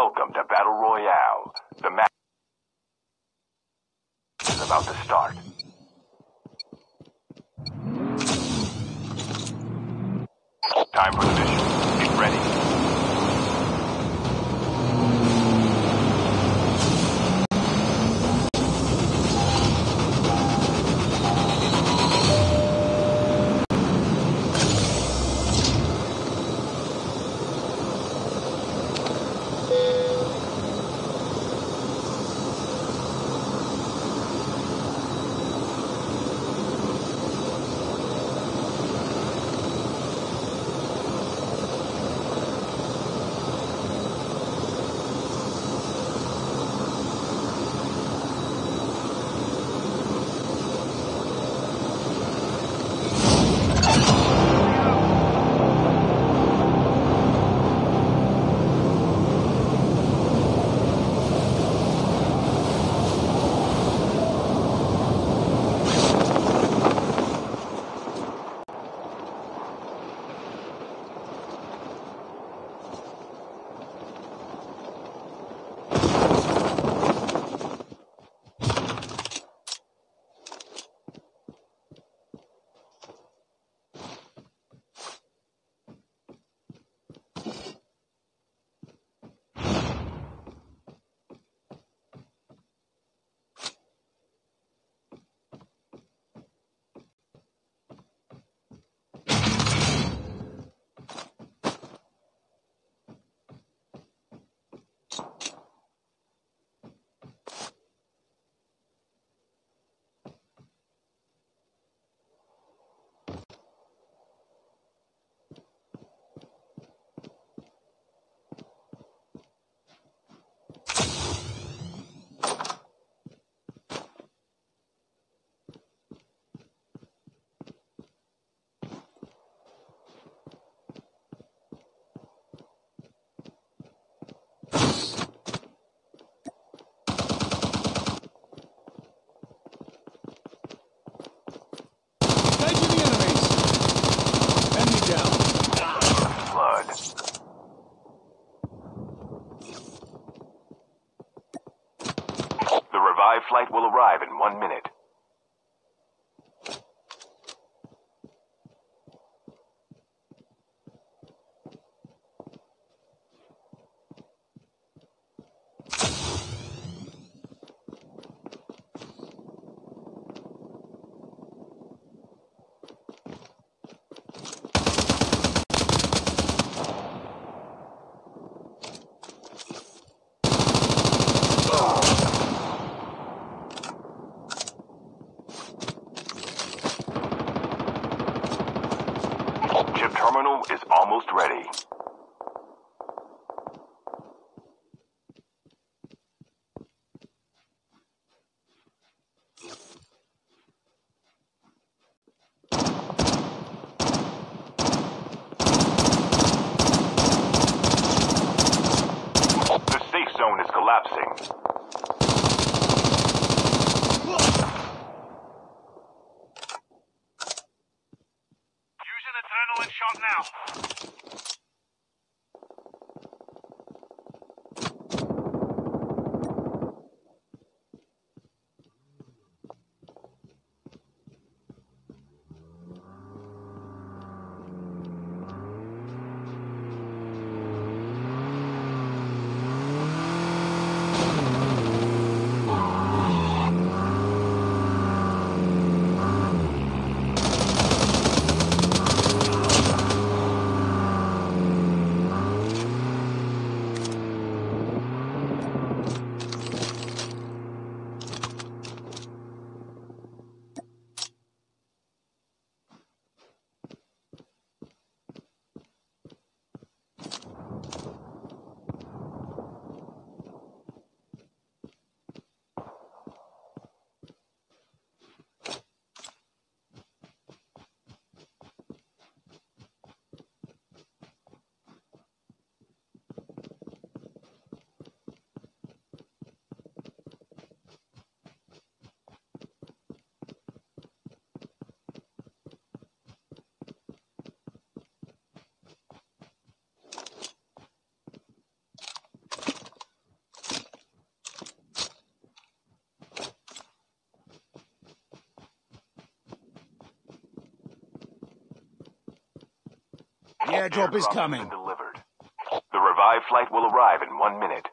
Welcome to Battle Royale. Collapsing. The airdrop is coming. delivered. The revived flight will arrive in one minute.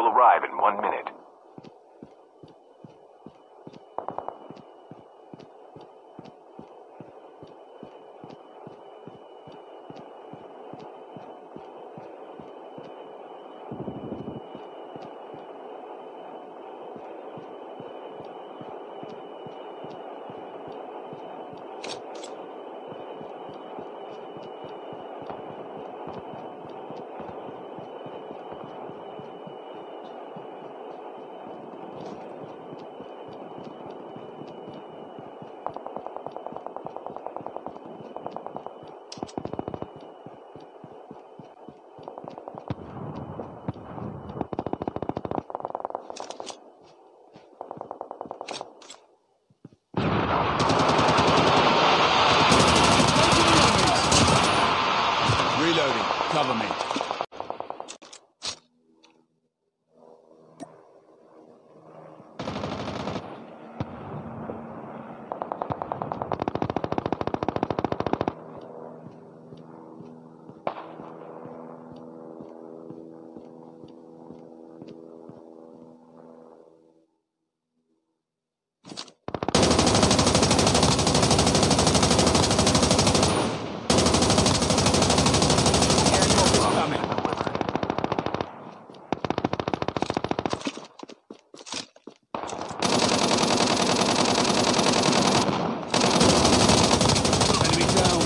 Will arrive in one minute. Reloading. Cover me. Airdrop is coming. Enemy down.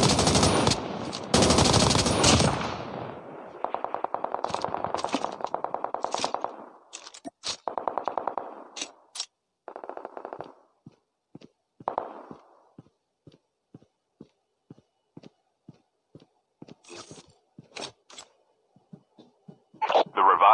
The revived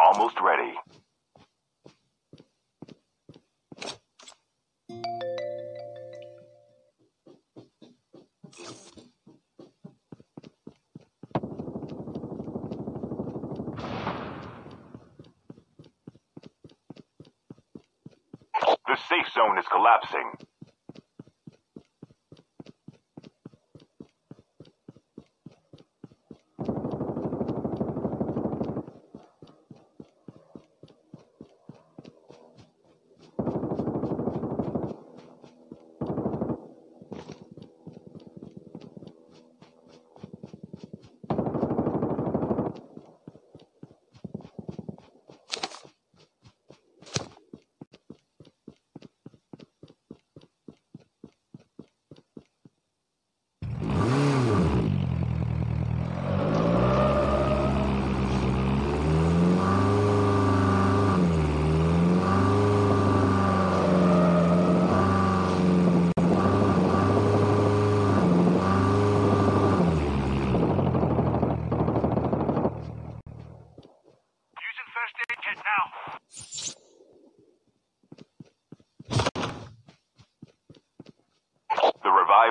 almost ready. The safe zone is collapsing. Using first aid kit now. The revived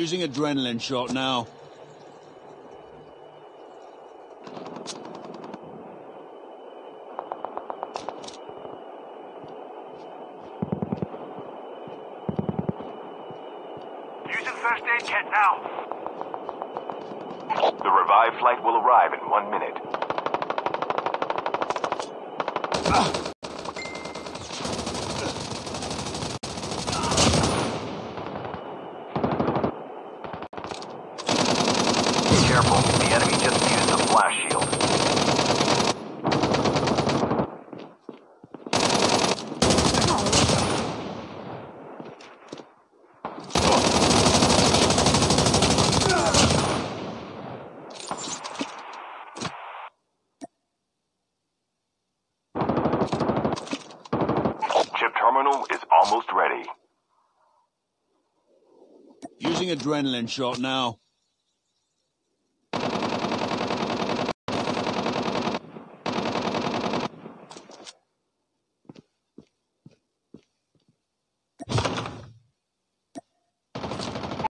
Using adrenaline shot now. Using first aid kit now. The revived flight will arrive in one minute. Careful, the enemy just used a flash shield. Chip terminal is almost ready. Using adrenaline shot now.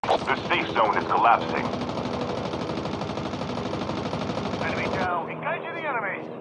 The safe zone is collapsing. Enemy down. Engaging the enemies.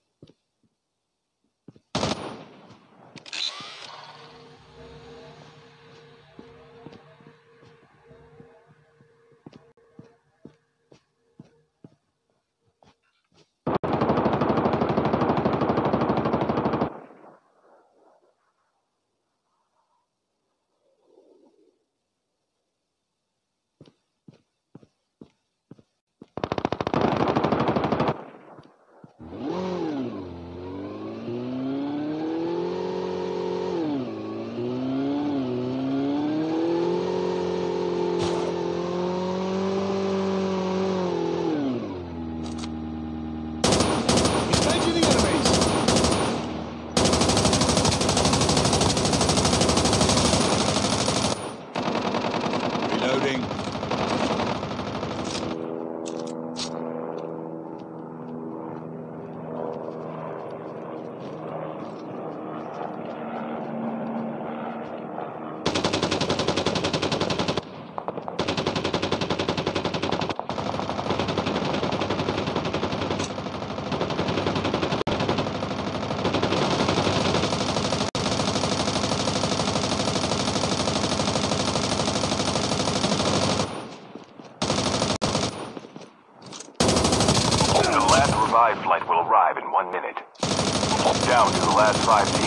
The last revived